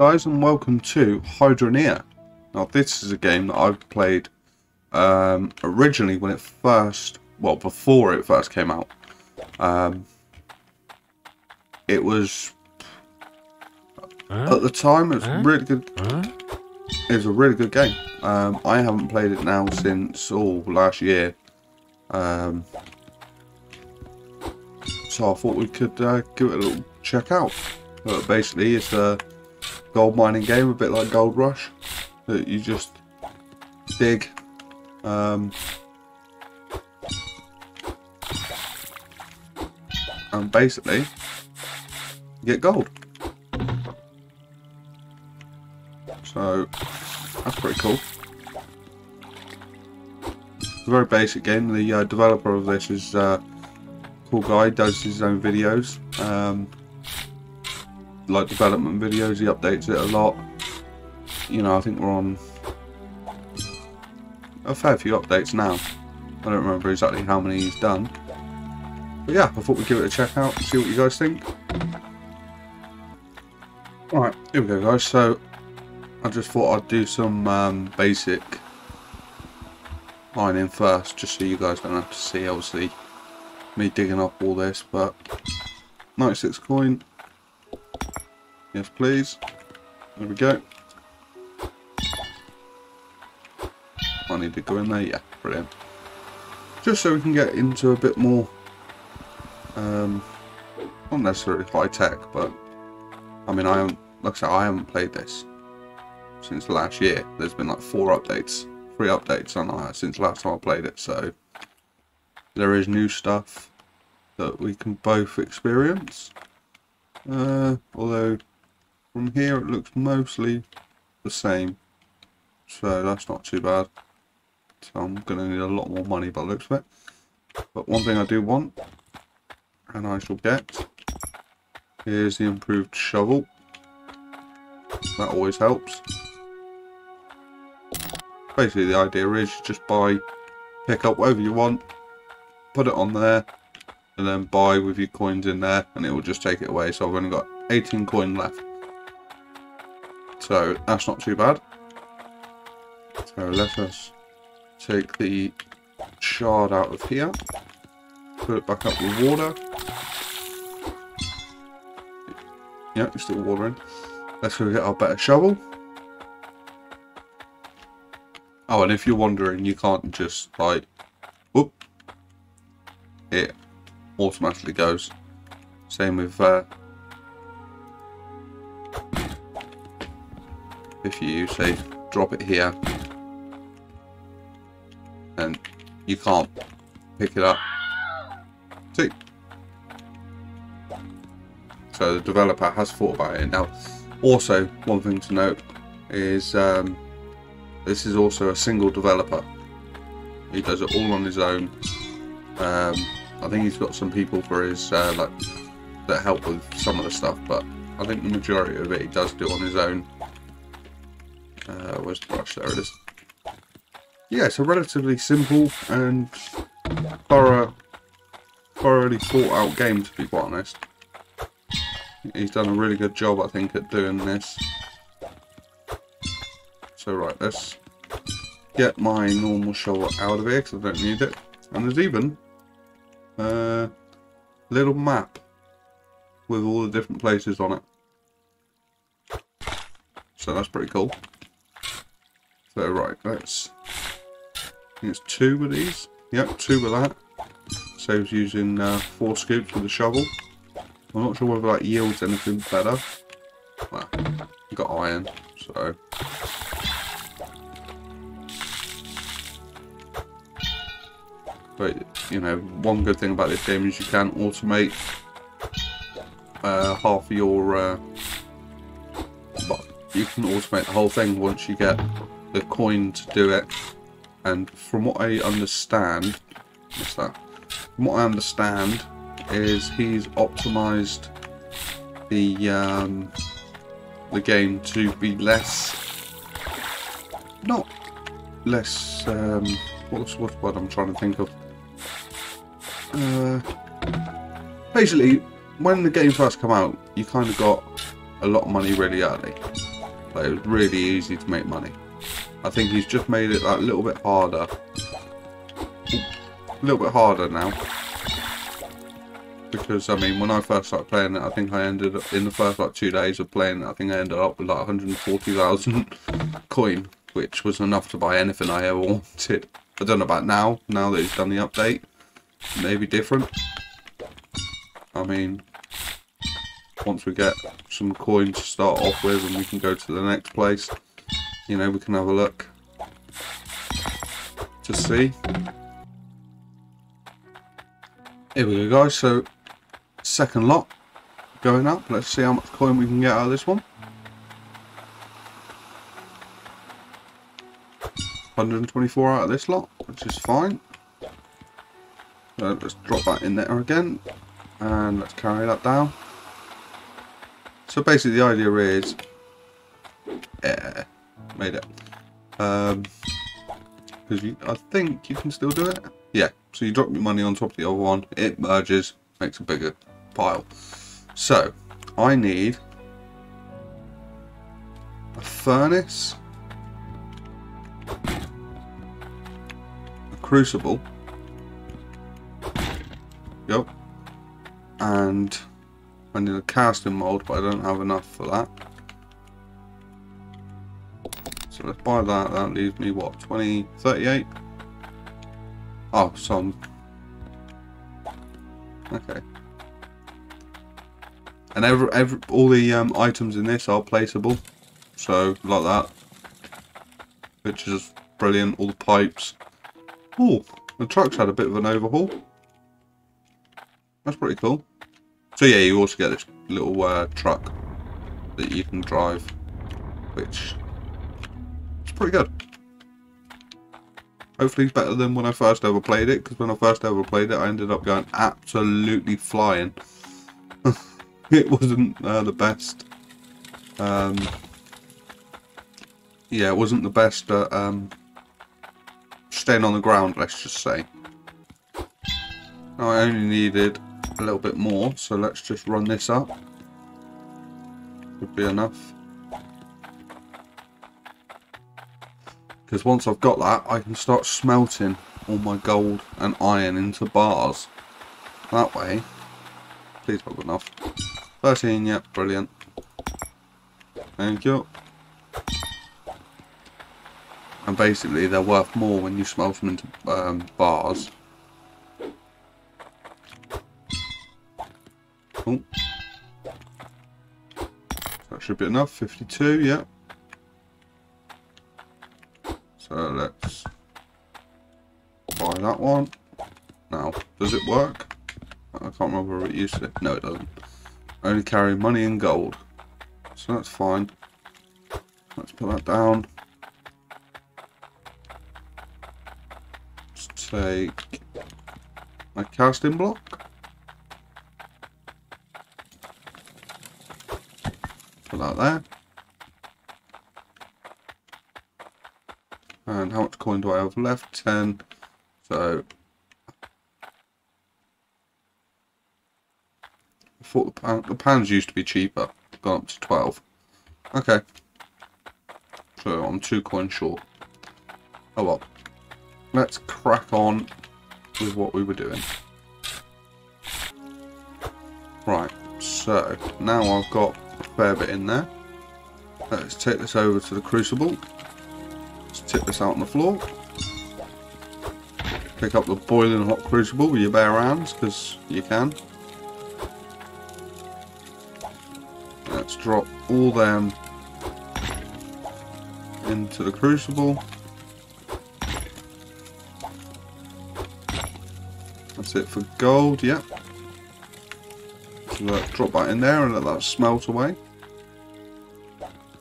guys and welcome to Hydroneer. Now this is a game that I've played um, originally when it first, well before it first came out. Um, it was, Huh? at the time, it was Huh? really good. Huh? It was a really good game. Um, I haven't played it now since all last year. Um, so I thought we could uh, give it a little check out. But basically, it's a gold mining game, a bit like Gold Rush. That you just dig. Um, and basically, get gold. So that's pretty cool. Very basic game. The uh, developer of this is uh, cool guy. Does his own videos, um, like development videos. He updates it a lot. You know, I think we're on a fair few updates now. I don't remember exactly how many he's done. But yeah, I thought we'd give it a check out and see what you guys think. Alright, here we go guys. So I just thought I'd do some um, basic mining first, just so you guys don't have to see, obviously, me digging up all this, but 96 coin. Yes, please. There we go. I need to go in there, yeah, brilliant. Just so we can get into a bit more, um, not necessarily high tech, but I mean, I haven't, like I said, I haven't played this since last year. There's been like four updates, three updates on that since last time I played it. So there is new stuff that we can both experience. Uh, although from here it looks mostly the same, so that's not too bad. So I'm gonna need a lot more money by the looks of it. But one thing I do want, and I shall get, is the improved shovel. That always helps basically the idea is just buy, pick up whatever you want, put it on there, and then buy with your coins in there, and it will just take it away. So I've only got 18 coin left. So that's not too bad. So let us take the shard out of here, put it back up with water. Yeah, still watering. Let's go get our better shovel. Oh, and if you're wondering, you can't just like, whoop, it automatically goes. Same with uh, if you say drop it here, and you can't pick it up. See. So the developer has thought about it. Now, also one thing to note is. Um, this is also a single developer. He does it all on his own. Um, I think he's got some people for his uh, like that help with some of the stuff, but I think the majority of it he does do on his own. Uh, where's the brush? There it is. Yeah, it's a relatively simple and thorough, thoroughly thought out game to be quite honest. He's done a really good job, I think, at doing this. So right, let's get my normal shovel out of here because I don't need it. And there's even a little map with all the different places on it. So that's pretty cool. So right, let's. It's two of these. Yep, two of that. Saves using uh, four scoops with a shovel. I'm not sure whether that yields anything better. Well, I've got iron, so But, you know, one good thing about this game is you can automate uh, half of your... Uh, you can automate the whole thing once you get the coin to do it. And from what I understand... What's that? From what I understand is he's optimized the um, the game to be less... Not less... Um, what's, what I'm trying to think of? Uh, basically, when the game first come out, you kind of got a lot of money really early. Like, it was really easy to make money. I think he's just made it that little bit harder. A little bit harder now. Because, I mean, when I first started playing it, I think I ended up, in the first like two days of playing it, I think I ended up with like 140,000 coin, which was enough to buy anything I ever wanted. I don't know about now, now that he's done the update. Maybe different. I mean, once we get some coins to start off with and we can go to the next place, you know, we can have a look Just see. Here we go guys, so second lot going up. Let's see how much coin we can get out of this one. 124 out of this lot, which is fine. So let's drop that in there again. And let's carry that down. So basically the idea is... Made it. Um, because I think you can still do it. Yeah, so you drop your money on top of the other one, it merges, makes a bigger pile. So, I need a furnace, a crucible, yep, and I need a casting mold, but I don't have enough for that. So let's buy that, that leaves me what, 20, 38? Oh, some. Okay. And every, every all the um, items in this are placeable, so like that, which is brilliant. All the pipes. Oh, the truck's had a bit of an overhaul. That's pretty cool. So yeah, you also get this little uh, truck that you can drive, which pretty good. Hopefully it's better than when I first ever played it, because when I first ever played it, I ended up going absolutely flying. it wasn't uh, the best. Um, yeah, it wasn't the best at um, staying on the ground, let's just say. I only needed a little bit more, so let's just run this up. Would be enough. Because once I've got that, I can start smelting all my gold and iron into bars. That way, please have enough. 13, yep, brilliant. Thank you. And basically, they're worth more when you smelt them into um, bars. Oh. That should be enough, 52, yep. So work? I can't remember if it used to. No, it doesn't. I only carry money and gold. So that's fine. Let's put that down. Let's take my casting block. Put that there. And how much coin do I have left? 10. So, thought the, pound, the pounds used to be cheaper. Gone up to 12. Okay. So, I'm two coins short. Oh well. Let's crack on with what we were doing. Right, so now I've got a fair bit in there. Let's take this over to the crucible Let's tip this out on the floor. Pick up the boiling hot crucible with your bare hands, because you can. Drop all them into the crucible. That's it for gold, yep. So let's drop that in there and let that smelt away.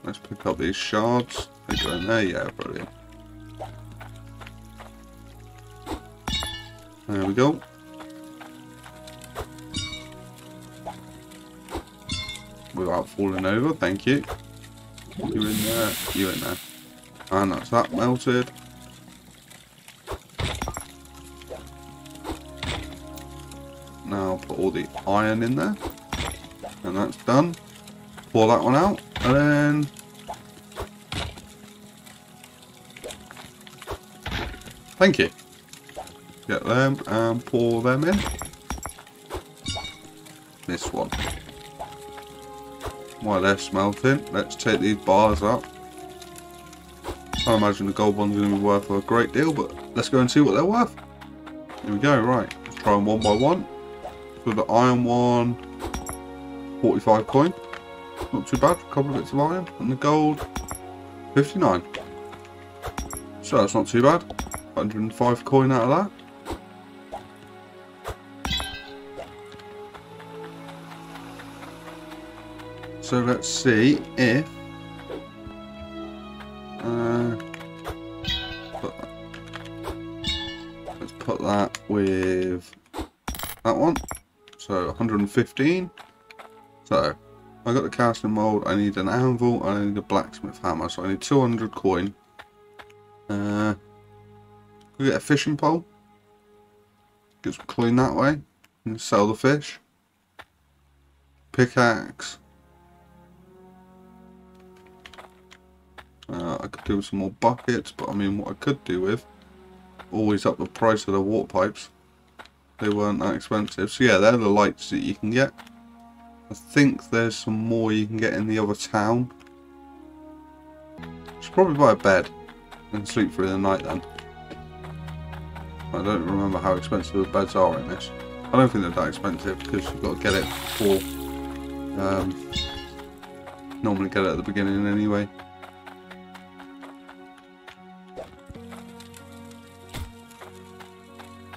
Let's pick up these shards. They go in there, yeah, brilliant. There we go. without falling over. Thank you. You in there? You in there? And that's that melted. Now put all the iron in there. And that's done. Pour that one out. And then... Thank you. Get them and pour them in. This one. While they're smelting, let's take these bars up. I imagine the gold one's going to be worth a great deal, but let's go and see what they're worth. Here we go, right. Let's try them one by one. For the iron one, 45 coin. Not too bad, a couple of bits of iron. And the gold, 59. So that's not too bad. 105 coin out of that. So let's see if uh, put let's put that with that one. So 115. So I got the casting mold. I need an anvil. I need a blacksmith hammer. So I need 200 coin. Uh, we get a fishing pole. Get some coin that way. And sell the fish. Pickaxe. Uh, I could do with some more buckets, but I mean, what I could do with, always up the price of the water pipes. They weren't that expensive. So yeah, they're the lights that you can get. I think there's some more you can get in the other town. Should probably buy a bed and sleep through the night then. I don't remember how expensive the beds are in this. I don't think they're that expensive because you've got to get it for um, normally get it at the beginning anyway.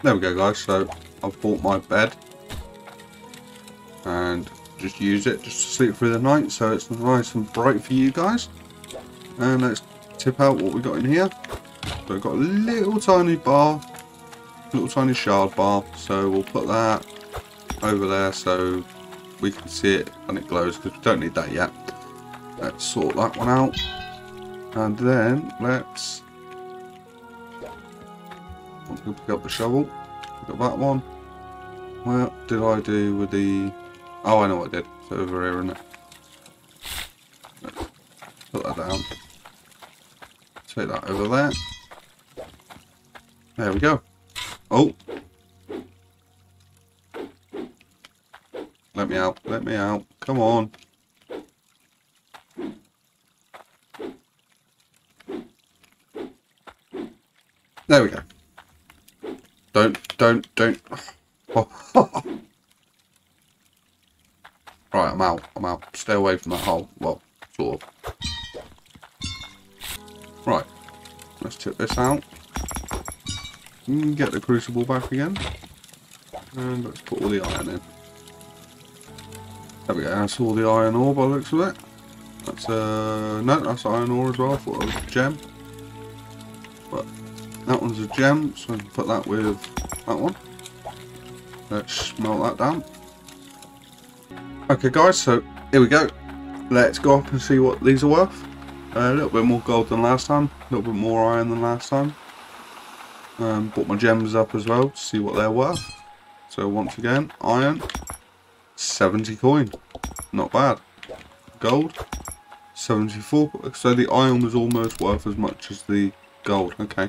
There we go guys, so I've bought my bed and just use it just to sleep through the night so it's nice and bright for you guys. And let's tip out what we got in here. So we've got a little tiny bar, little tiny shard bar, so we'll put that over there so we can see it and it glows because we don't need that yet. Let's sort that one out. And then let's We'll pick up the shovel. got that one. What did I do with the... Oh, I know what I did. It's over here, isn't it? Put that down. Take that over there. There we go. Oh! Let me out. Let me out. Come on. There we go. Don't, don't, don't. right, I'm out. I'm out. Stay away from that hole. Well, sort of. Right. Let's tip this out. Get the crucible back again. And let's put all the iron in. There we go. That's all the iron ore by the looks of it. That's, uh, no, that's iron ore as well. I thought it was a gem. That one's a gem, so I can put that with that one. Let's smelt that down. Okay guys, so here we go. Let's go up and see what these are worth. Uh, a little bit more gold than last time, a little bit more iron than last time. Um, bought my gems up as well to see what they're worth. So once again, iron, 70 coin, not bad. Gold, 74, so the iron was almost worth as much as the gold, okay.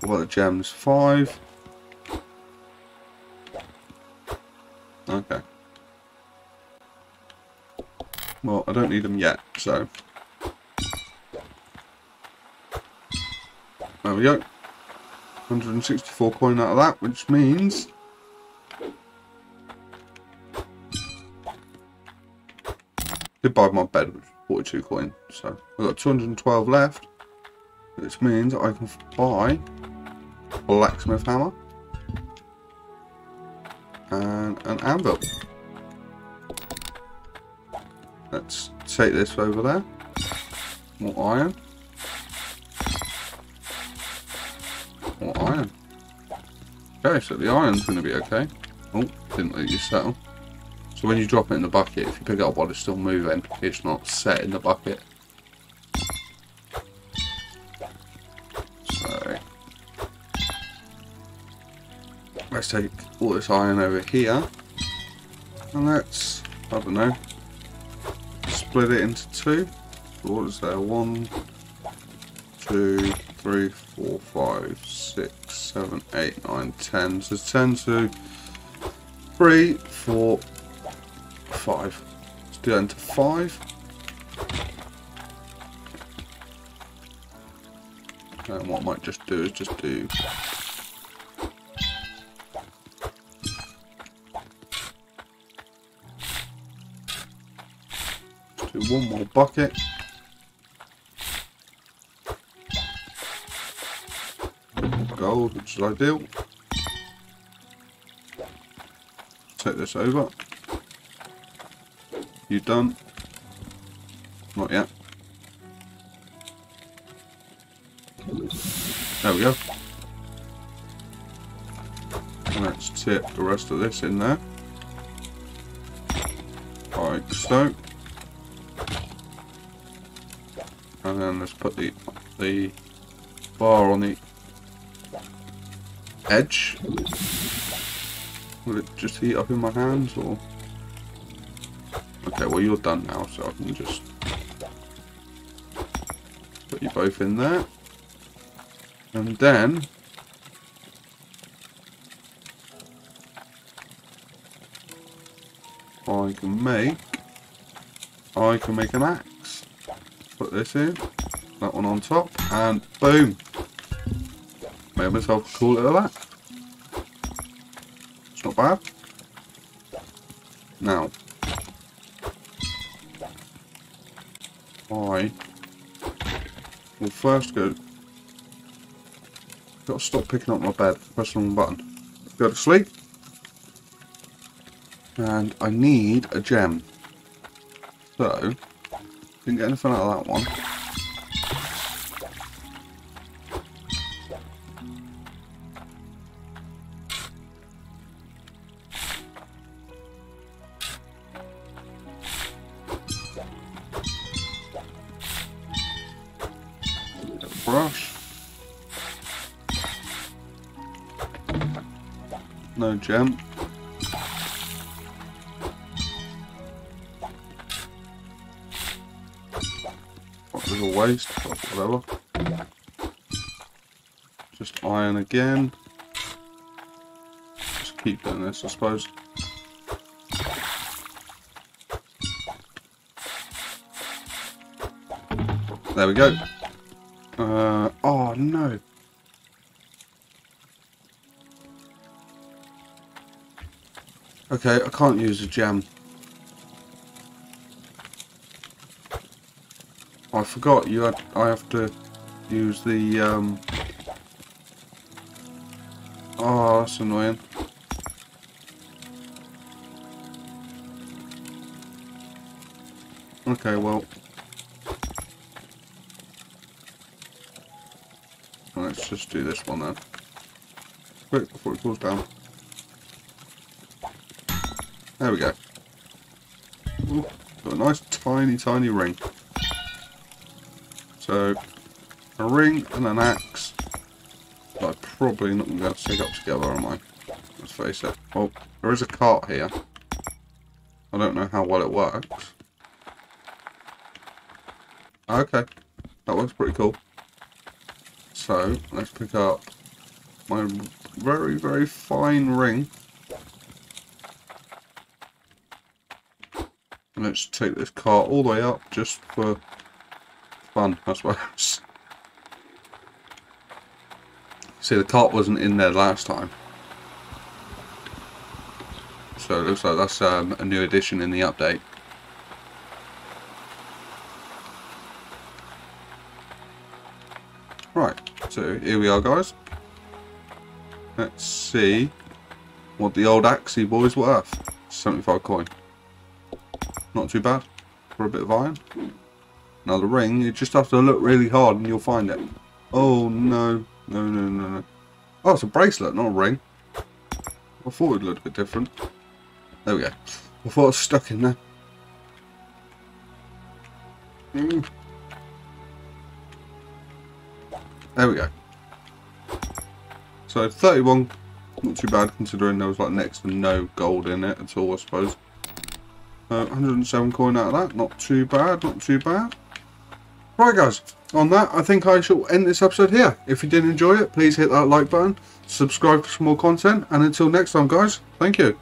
What the gems? Five. Okay. Well, I don't need them yet, so. There we go. 164 coin out of that, which means... Did buy my bed with 42 coin, so I've got 212 left. Which means I can buy blacksmith hammer and an anvil. Let's take this over there. More iron. More iron. Okay, so the iron's going to be okay. Oh, didn't let you settle. So when you drop it in the bucket, if you pick it up while it's still moving, it's not set in the bucket. Let's take all this iron over here and let's, I don't know, split it into two. What is there? One, two, three, four, five, six, seven, eight, nine, ten. So ten to three, four, five. Let's do that into five. And what I might just do is just do one more bucket. Gold, which is ideal. Take this over. You done? Not yet. There we go. Let's tip the rest of this in there. Like so. And then let's put the the bar on the edge. Will it just heat up in my hands or? Okay, well you're done now, so I can just put you both in there. And then I can make I can make an axe. Put this in, that one on top, and boom. Made myself a cool little axe. It's not bad. Now I will first go Got to stop picking up my bed. Press the wrong button. Go to sleep. And I need a gem. So, didn't get anything out of that one. Brush. No gem. Waste, whatever. Just iron again. Just keep doing this, I suppose. There we go. Uh, oh no. Okay, I can't use a gem. Forgot you had. I have to use the. Um... Oh, that's annoying. Okay, well. Let's just do this one then. Quick before it cools down. There we go. Ooh, got a nice tiny, tiny ring. So, a ring and an axe. I'm probably not going to be able to stick up together, am I? Let's face it. Oh, there is a cart here. I don't know how well it works. Okay, that works pretty cool. So, let's pick up my very, very fine ring. Let's take this cart all the way up just for fun, I suppose. See, the cart wasn't in there last time. So it looks like that's um, a new addition in the update. Right, so here we are guys. Let's see what the old Axie boy's worth. 75 coin. Not too bad for a bit of iron. Now the ring, you just have to look really hard and you'll find it. Oh no, no, no, no, no. Oh, it's a bracelet, not a ring. I thought it looked a bit different. There we go. I thought it was stuck in there. Mm. There we go. So 31, not too bad considering there was like next to no gold in it at all I suppose. Uh, 107 coin out of that, not too bad, not too bad. Right guys, on that I think I shall end this episode here. If you did enjoy it, please hit that like button, subscribe for some more content, and until next time guys, thank you.